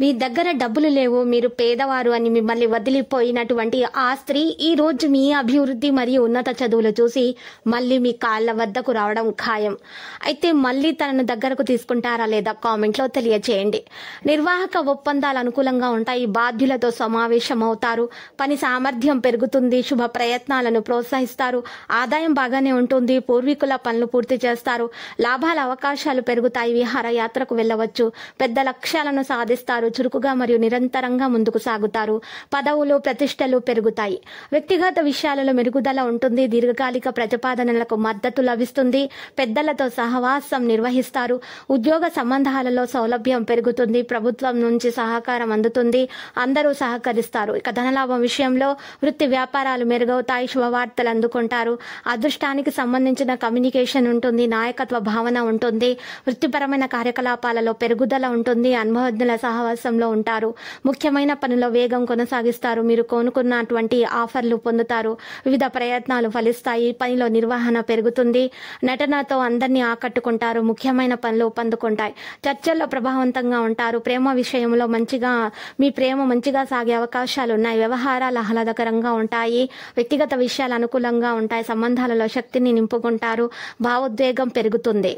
మీ దగ్గర డబ్బులు లేవు మీరు పేదవారు అని మిమ్మల్ని వదిలిపోయినటువంటి ఆ స్త్రీ ఈ రోజు మీ అభివృద్ధి మరియు ఉన్నత చదువులు చూసి మళ్ళీ మీ కాళ్ళ వద్దకు రావడం ఖాయం. అయితే మళ్ళీ తనను దగ్గరకు తీసుకుంటారా లేదా కామెంట్లో తెలియచేయండి. నిర్వాహక ఒప్పందాలు అనుకూలంగా ఉంటాయి బాధ్యులతో సమావేశం అవుతారు పని సామర్థ్యం పెరుగుతుంది శుభ ప్రయత్నాలను ప్రోత్సహిస్తారు ఆదాయం బాగానే ఉంటుంది పూర్వీకుల పనులు పూర్తి చేస్తారు లాభాల అవకాశాలు పెరుగుతాయి విహారయాత్రకు వెళ్ళవచ్చు పెద్ద లక్ష్యాలను సాధిస్తారు. చురుకుగా మరియు నిరంతరంగా ముందుకు సాగుతారు. పదవులు ప్రతిష్టలు పెరుగుతాయి. వ్యక్తిగత విషయాలలో మెరుగుదల ఉంటుంది. దీర్ఘకాలిక ప్రతిపాదనలకు మద్దతు లభిస్తుంది. పెద్దలతో సహవాసం నిర్వహిస్తారు. ఉద్యోగ సంబంధాలలో సౌలభ్యం పెరుగుతుంది. ప్రభుత్వం నుంచి సహకారం అందుతుంది. అందరూ సహకరిస్తారు. ఇక ధనలాభం విషయంలో వృత్తి వ్యాపారాలు మెరుగవుతాయి. శుభవార్తలు అందుకుంటారు. అదృష్టానికి సంబంధించిన కమ్యూనికేషన్ ఉంటుంది. నాయకత్వ భావన ఉంటుంది. వృత్తిపరమైన కార్యకలాపాలలో పెరుగుదల ఉంటుంది. అనుభవజ్ఞుల సహవాసంలో ఉంటారు. ముఖ్యమైన పనుల వేగం కొనసాగిస్తారు. మీరు కొనుక్కున్నటువంటి ఆఫర్లు పొందుతారు. వివిధ ప్రయత్నాలు ఫలిస్తాయి. పనిలో నిర్వహణ పెరుగుతుంది. నటనతో అందరినీ ఆకట్టుకుంటారు. ముఖ్యమైన పనులు పొందుకుంటాయి. చర్చల్లో ప్రభావవంతంగా ఉంటారు. ప్రేమ విషయంలో మంచిగా మీ ప్రేమ మంచిగా సాగే అవకాశాలు ఉన్నాయి. వ్యవహారాలు ఆహ్లాదకరంగా ఉంటాయి. వ్యక్తిగత విషయాలు అనుకూలంగా ఉంటాయి. సంబంధాలలో శక్తిని నింపుకుంటారు. భావోద్వేగం పెరుగుతుంది.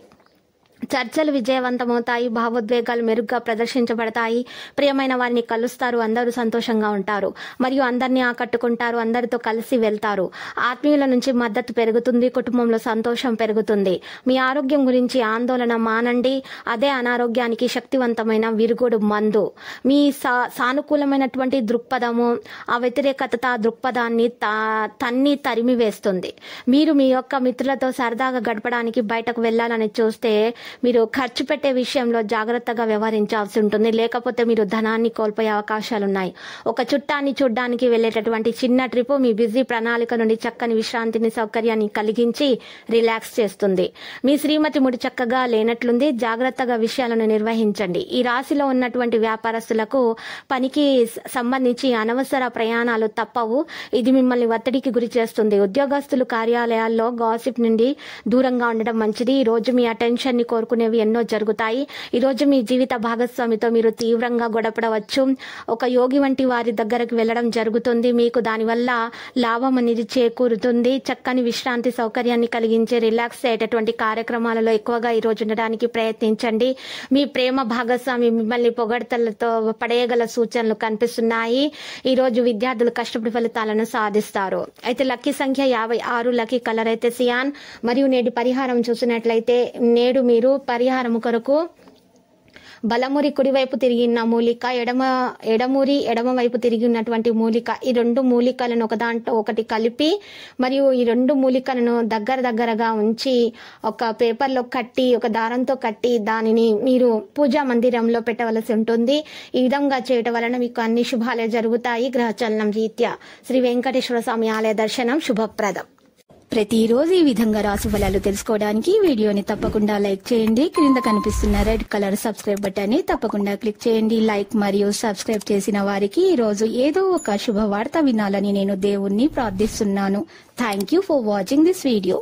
చర్చలు విజయవంతమవుతాయి భావోద్వేగాలు మెరుగ్గా ప్రదర్శించబడతాయి. ప్రియమైన వారిని కలుస్తారు అందరూ సంతోషంగా ఉంటారు. మరియు అందరినీ ఆకట్టుకుంటారు అందరితో కలిసి వెళ్తారు. ఆత్మీయుల నుంచి మద్దతు పెరుగుతుంది కుటుంబంలో సంతోషం పెరుగుతుంది. మీ ఆరోగ్యం గురించి ఆందోళన మానండి. అదే అనారోగ్యానికి శక్తివంతమైన విరుగుడు మందు. మీ సా సానుకూలమైనటువంటి దృక్పథము ఆ వ్యతిరేకత దృక్పథాన్ని తా తన్ని తరిమి వేస్తుంది మీరు మీ యొక్క మిత్రులతో సరదాగా గడపడానికి బయటకు వెళ్ళాలని చూస్తే మీరు ఖర్చు పెట్టే విషయంలో జాగ్రత్తగా వ్యవహరించాల్సి ఉంటుంది. లేకపోతే మీరు ధనాన్ని కోల్పోయే అవకాశాలు ఉన్నాయి ఒక చుట్టాన్ని చూడ్డానికి వెళ్ళేటటువంటి చిన్న ట్రిప్ మీ బిజీ ప్రణాళిక నుండి చక్కని విశ్రాంతిని సౌకర్యాన్ని కలిగించి రిలాక్స్ చేస్తుంది. మీ శ్రీమతి ముడి చక్కగా లేనట్లుంది. జాగ్రత్తగా విషయాలను నిర్వహించండి. ఈ రాశిలో ఉన్నటువంటి వ్యాపారస్తులకు పనికి సంబంధించి అనవసర ప్రయాణాలు తప్పవు. ఇది మిమ్మల్ని ఒత్తిడికి గురి చేస్తుంది. ఉద్యోగస్తులు కార్యాలయాల్లో గాసిప్ నుండి దూరంగా ఉండడం మంచిది. ఈ రోజు మీ అటెన్షన్ని కోరుకునేవి ఎన్నో జరుగుతాయి. ఈరోజు మీ జీవిత భాగస్వామితో మీరు తీవ్రంగా గొడపడవచ్చు. ఒక యోగి వంటి వారి దగ్గరకు వెళ్ళడం జరుగుతుంది. మీకు దానివల్ల లాభం అనేది చేకూరుతుంది. చక్కని విశ్రాంతి సౌకర్యాన్ని కలిగించే రిలాక్స్ అయ్యేటటువంటి కార్యక్రమాలలో ఎక్కువగా ఈరోజు ఉండడానికి ప్రయత్నించండి. మీ ప్రేమ భాగస్వామి మిమ్మల్ని పొగడతలతో పడేయగల సూచనలు కనిపిస్తున్నాయి. ఈరోజు విద్యార్థులు కష్టపడి ఫలితాలను సాధిస్తారు. అయితే లక్కీ సంఖ్య యాభై ఆరు లక్కీ కలర్ అయితే సియాన్. మరియు నేటి పరిహారం చూసినట్లయితే నేడు మీరు పరిహారం కొరకు బలమురి కుడివైపు తిరిగిన మూలిక ఎడమ ఎడమురి ఎడమ వైపు తిరిగి ఉన్నటువంటి మూలిక ఈ రెండు మూలికలను ఒక దాంట్లో ఒకటి కలిపి మరియు ఈ రెండు మూలికలను దగ్గర దగ్గరగా ఉంచి ఒక పేపర్లో కట్టి ఒక దారంతో కట్టి దానిని మీరు పూజా మందిరంలో పెట్టవలసి ఉంటుంది. ఈ విధంగా చేయటం వలన మీకు అన్ని శుభాలే జరుగుతాయి. గ్రహచలనం రీత్యా శ్రీ వెంకటేశ్వర స్వామి ఆలయ దర్శనం శుభప్రదం. ప్రతిరోజు ఈ విధంగా రాశి ఫలాలు తెలుసుకోవడానికి వీడియోని తప్పకుండా లైక్ చేయండి. క్రింద కనిపిస్తున్న రెడ్ కలర్ సబ్స్క్రైబ్ బటన్ని తప్పకుండా క్లిక్ చేయండి. లైక్ మరియు సబ్స్క్రైబ్ చేసిన వారికి ఈ రోజు ఏదో ఒక శుభవార్త వినాలని నేను దేవుణ్ణి ప్రార్థిస్తున్నాను. Thank you for watching this video